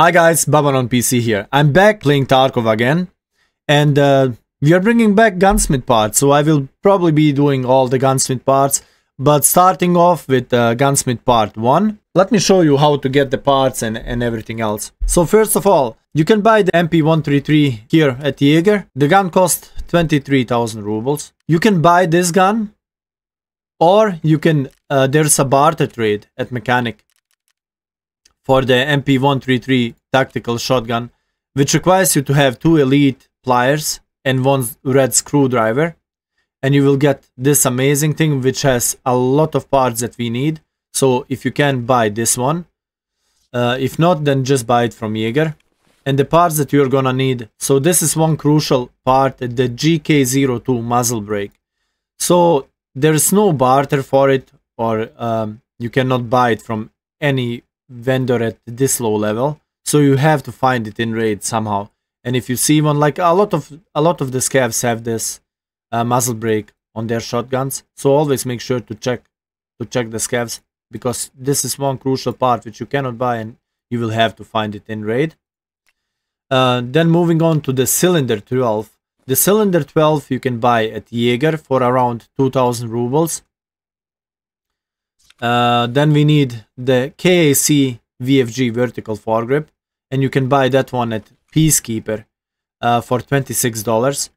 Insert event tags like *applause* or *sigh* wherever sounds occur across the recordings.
Hi guys, Baban on PC here. I'm back playing Tarkov again and uh, we are bringing back gunsmith parts so I will probably be doing all the gunsmith parts but starting off with uh, gunsmith part 1 let me show you how to get the parts and, and everything else. So first of all you can buy the MP133 here at Jaeger. The gun costs 23,000 rubles. You can buy this gun or you can uh, there's a barter trade at Mechanic for the MP133 tactical shotgun, which requires you to have two elite pliers and one red screwdriver. And you will get this amazing thing which has a lot of parts that we need. So if you can buy this one, uh, if not then just buy it from Jaeger. And the parts that you're gonna need, so this is one crucial part, the GK02 muzzle brake. So there is no barter for it or um, you cannot buy it from any vendor at this low level. So you have to find it in raid somehow. And if you see one like a lot of a lot of the scavs have this uh, muzzle brake on their shotguns. So always make sure to check to check the scavs because this is one crucial part which you cannot buy and you will have to find it in raid. Uh, then moving on to the cylinder 12 the cylinder 12 you can buy at Jaeger for around 2000 rubles uh, then we need the KAC VFG vertical foregrip and you can buy that one at Peacekeeper uh, for $26.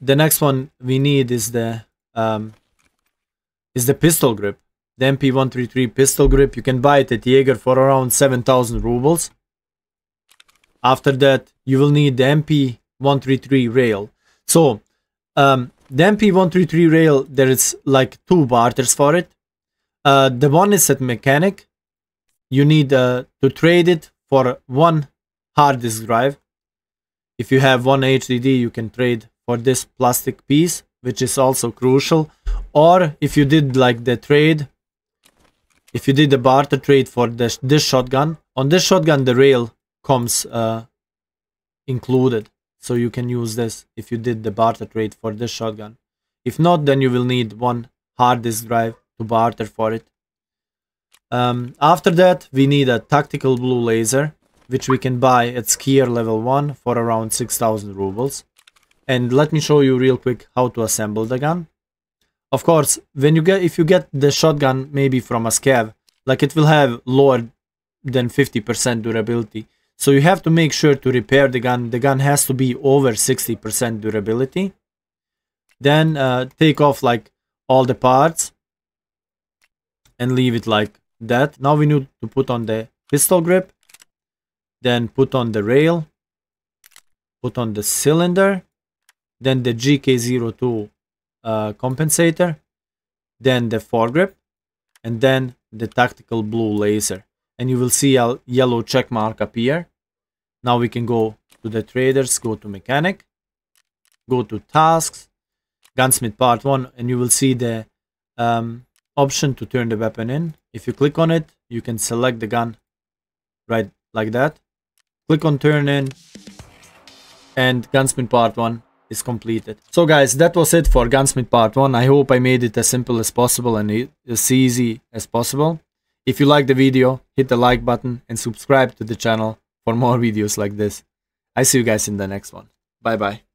The next one we need is the um, is the pistol grip. The MP133 pistol grip. You can buy it at Jaeger for around 7000 rubles. After that, you will need the MP133 rail. So, um, the MP133 rail, there is like two barters for it. Uh, the one is at mechanic. You need uh, to trade it for one hard disk drive. If you have one HDD, you can trade for this plastic piece, which is also crucial. Or if you did like the trade, if you did the barter trade for this, this shotgun, on this shotgun the rail comes uh, included. So you can use this if you did the barter trade for this shotgun. If not, then you will need one hard disk drive to barter for it. Um, after that, we need a tactical blue laser, which we can buy at skier level 1 for around 6000 rubles. And let me show you real quick how to assemble the gun. Of course, when you get if you get the shotgun maybe from a scav, like it will have lower than 50% durability. So you have to make sure to repair the gun. The gun has to be over 60% durability. Then uh, take off like all the parts and leave it like that. Now we need to put on the pistol grip, then put on the rail, put on the cylinder, then the GK02 uh, compensator, then the foregrip, and then the tactical blue laser. And you will see a yellow check mark appear. Now we can go to the traders, go to mechanic, go to tasks, gunsmith part 1, and you will see the um, option to turn the weapon in. If you click on it, you can select the gun right like that. Click on turn in and gunsmith part 1 is completed. So guys, that was it for gunsmith part 1. I hope I made it as simple as possible and as easy as possible. If you like the video, hit the like button and subscribe to the channel for more *laughs* videos like this. I see you guys in the next one. Bye bye.